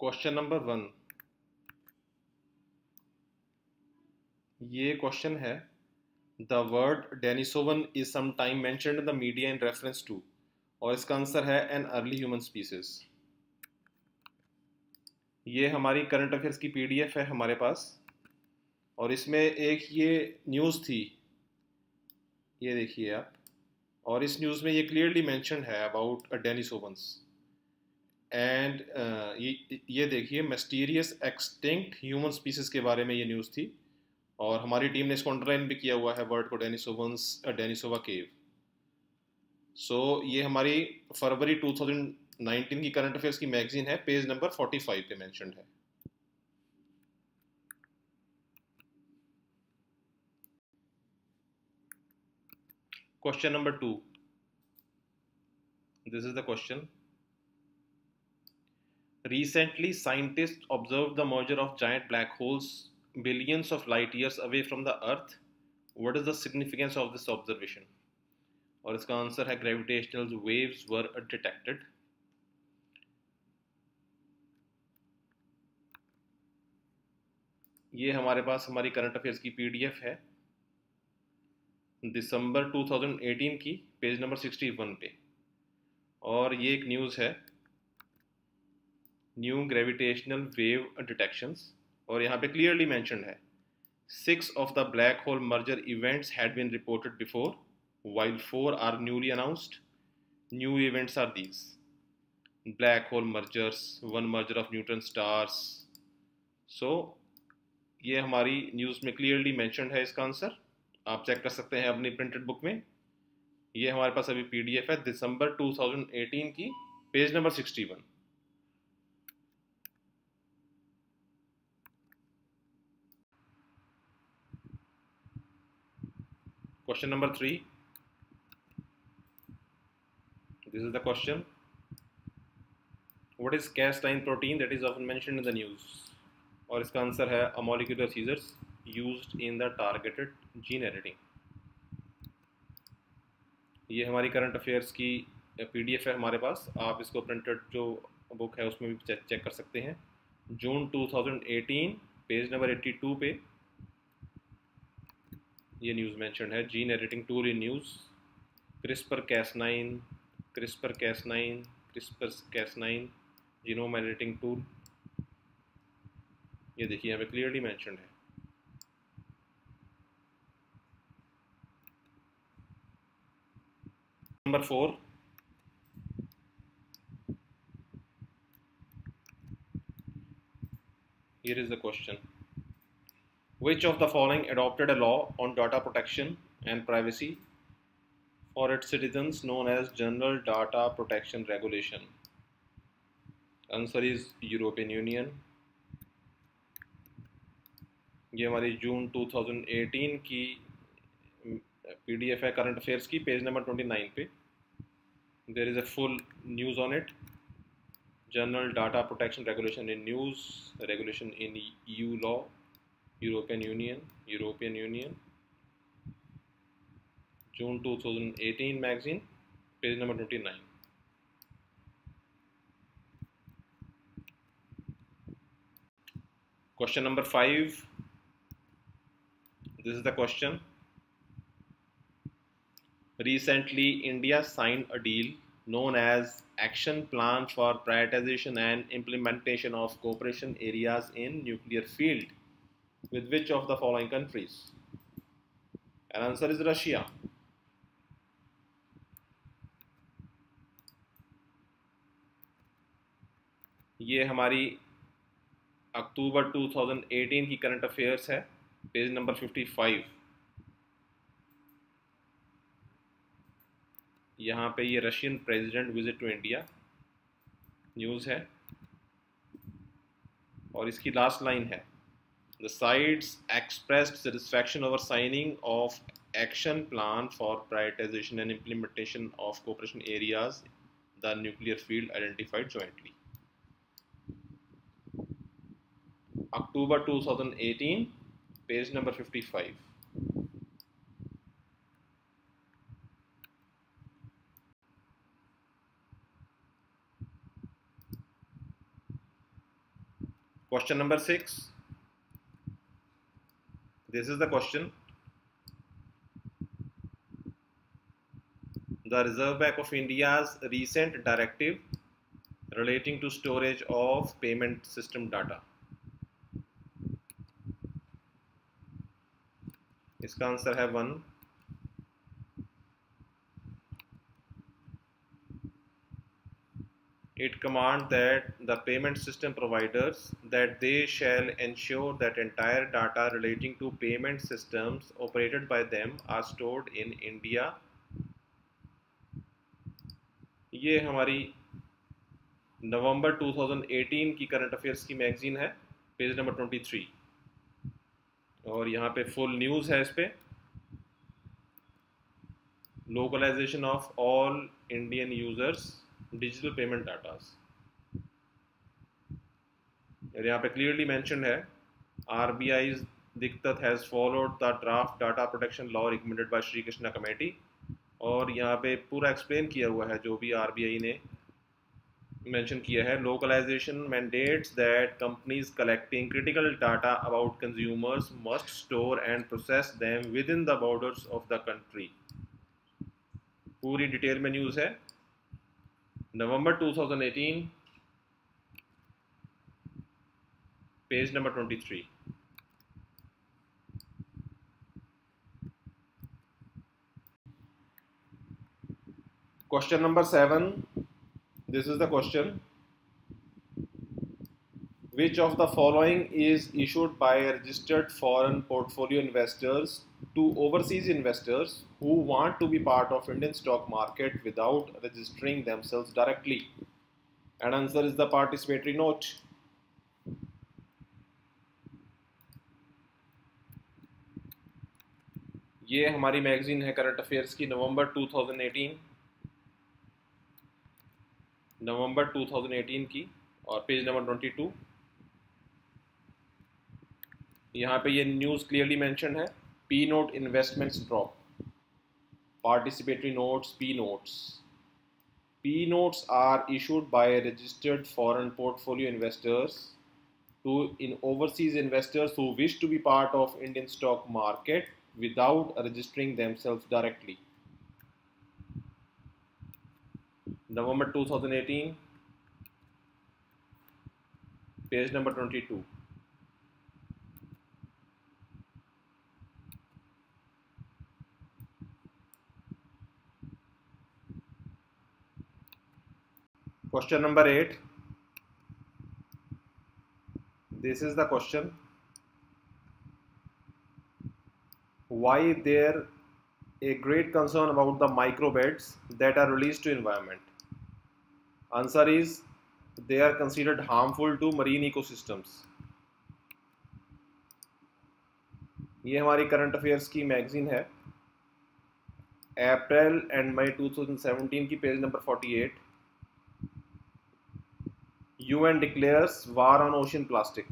Question number one. ये question है, the word Denisovan is some time mention in the media in reference to, और इसका answer है an early human species. ये हमारी current affairs की पीडीएफ है हमारे पास, और इसमें एक ये न्यूज़ थी, ये देखिए आप, और इस न्यूज़ में ये क्लियरली मेंशन है अबाउट डेनिसोवंस एंड ये ये देखिए मिस्टीरियस एक्सटिंक्ट ह्यूमन स्पीसीज के बारे में ये न्यूज़ थी और हमारी टीम ने इसको अंडरलाइन भी किया हुआ है वर्ड को डेनिसोवंस डेनिसोवा केव सो ये हमारी फरवरी 2019 की करंट अफेयर्स की मैगजीन है पेज नंबर 45 पे मेंशनड है Question number two. This is the question. Recently, scientists observed the merger of giant black holes billions of light years away from the Earth. What is the significance of this observation? और इसका answer है gravitational waves वर detected ये हमारे पास हमारी current affairs की PDF है दिसंबर 2018 की पेज नंबर 61 पे और ये एक न्यूज़ है न्यू ग्रेविटेशनल वेव डिटेक्शंस और यहाँ पे क्लियरली मेंशनड है। Six of the black hole merger events had been reported before while four are newly announced. New events are these. Black hole mergers, one merger of neutron stars. So ये हमारी news में clearly mentioned है इसका answer आप check कर सकते हैं अपनी प्रिंटेड बुक में। ये हमारे पास अभी पीडीएफ है दिसंबर 2018 की page number 61 question number three this is the question what is Cas9 protein that is often mentioned in the news और इसका आंसर है a molecular scissors used in the targeted gene editing ये हमारी current affairs की PDF है हमारे पास आप इसको प्रिंटेड जो बुक है उसमें भी चेक कर सकते हैं जून 2018 पेज नंबर 82 पे ये न्यूज़ मेंशन है। Gene editing tool in news CRISPR Cas nine CRISPR Cas nine CRISPR Cas nine genome editing tool ये देखिए, यहाँ पे क्लियरली मेंशन है। Number four here is the question which of the following adopted a law on data protection and privacy for its citizens known as General Data Protection Regulation? Answer is European Union ये हमारी जून 2018 की PDF है current affairs की page number 29 पे there is a full news on it general data protection regulation in news regulation in EU law European Union, European Union, June 2018 magazine, page number 29. Question number 5. This is the question. Recently, India signed a deal known as Action Plan for Prioritization and Implementation of Cooperation Areas in Nuclear Field with which of the following countries? And answer is Russia. ये हमारी अक्टूबर 2018 की current affairs है page number 55 यहाँ पे ये Russian president visit to India news है और इसकी लास्ट लाइन है The sides expressed satisfaction over signing of action plan for prioritization and implementation of cooperation areas the nuclear field identified jointly. October 2018, page number 55. Question number 6 This is the question. The Reserve Bank of India's recent directive relating to storage of payment system data. इसका answer है one it commands that the payment system providers that they shall ensure that entire data relating to payment systems operated by them are stored in India ये हमारी नवंबर 2018 की current affairs की magazine है page number 23 और यहाँ पे full news है इस पर localisation of all Indian users digital payment datas यहाँ पे क्लियरली मैंशन है आर बी आई दिक्कत has followed the draft data protection law recommended by Shri Krishna committee और यहाँ पे पूरा एक्सप्लेन किया हुआ है जो भी आर बी आई ने मेंशन किया है। Localisation mandates that companies collecting critical data about consumers must store and process them within the borders of the country पूरी डिटेल में न्यूज़ है। November 2018 page number 23 question number 7 this is the question. Which of the following is issued by registered foreign portfolio investors to overseas investors? Who want to be part of Indian stock market without registering themselves directly? And answer is the participatory note. ये हमारी magazine है current affairs की नवंबर 2018 नवंबर 2018 की और page number 22 यहाँ पे ये news clearly mention है P note investments drop participatory notes P notes P notes are issued by registered foreign portfolio investors to in overseas investors who wish to be part of Indian stock market without registering themselves directly. November 2018 page number 22 Question number 8. This is the question. Why there a great concern about the microbeds that are released to environment? Answer is they are considered harmful to marine ecosystems. ये हमारी current affairs की magazine है अप्रैल and मई 2017 की page number 48 UN declares war on ocean plastic.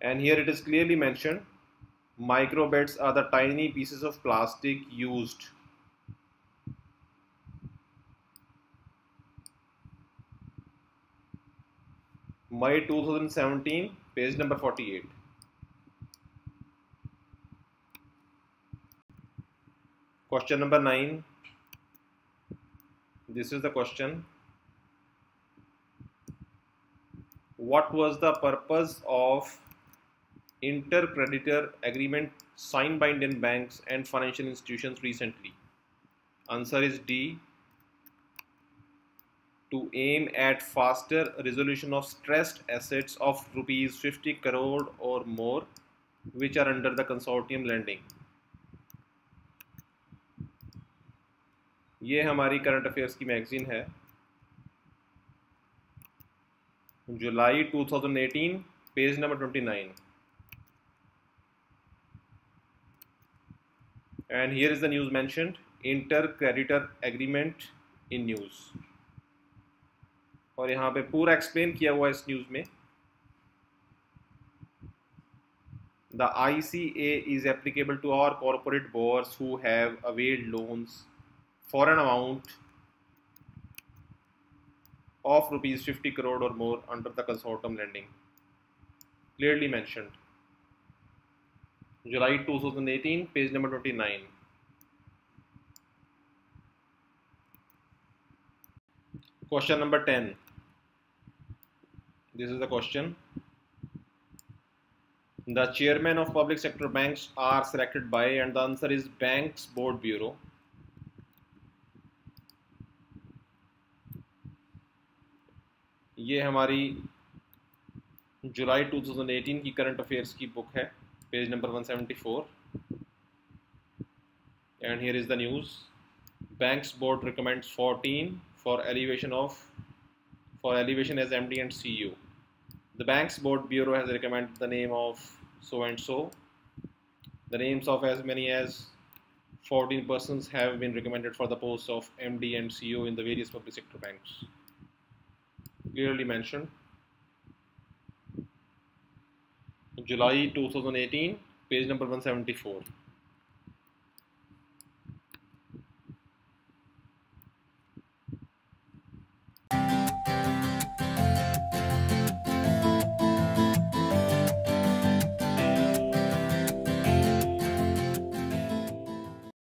And here it is clearly mentioned microbeds are the tiny pieces of plastic used. May 2017 page number 48 question number 9 this is the question what was the purpose of intercreditor agreement signed by Indian banks and financial institutions recently? Answer is D. To aim at faster resolution of stressed assets of rupees 50 crore or more which are under the consortium lending. ये हमारी current affairs की magazine है जुलाई 2018 page number 29 and here is the news मैं inter creditor agreement in news और यहाँ पे पूरा एक्सप्लेन किया हुआ है इस न्यूज़ में। The I C A is applicable to our corporate borrowers who have loans for amount of rupees 50 crore or more under the consortium lending. Clearly mentioned. July 2018, page number 29. Question number 10. This is the question. The chairman of public sector banks are selected by, and the answer is Banks Board Bureau. ये हमारी जुलाई 2018 की current affairs की book है page number 174 and here is the news banks board recommends 14 for elevation of for elevation as M and C the banks board bureau has recommend the name of so and so the names of as many as 14 persons have been recommended for the posts of MD and CEO in the various public sector banks. Clearly mentioned. July 2018, page number 174.